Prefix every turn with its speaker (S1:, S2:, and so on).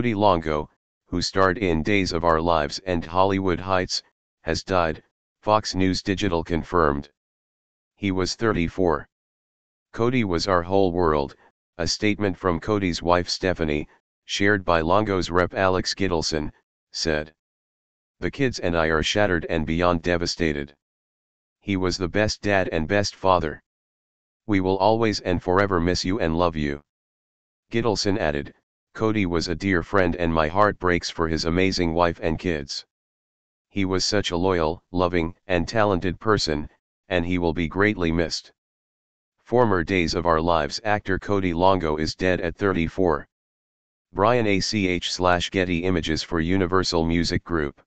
S1: Cody Longo, who starred in Days of Our Lives and Hollywood Heights, has died, Fox News Digital confirmed. He was 34. Cody was our whole world, a statement from Cody's wife Stephanie, shared by Longo's rep Alex Gittleson, said. The kids and I are shattered and beyond devastated. He was the best dad and best father. We will always and forever miss you and love you. Gittleson added, Cody was a dear friend and my heart breaks for his amazing wife and kids. He was such a loyal, loving, and talented person, and he will be greatly missed. Former Days of Our Lives actor Cody Longo is dead at 34. Brian ACH slash Getty Images for Universal Music Group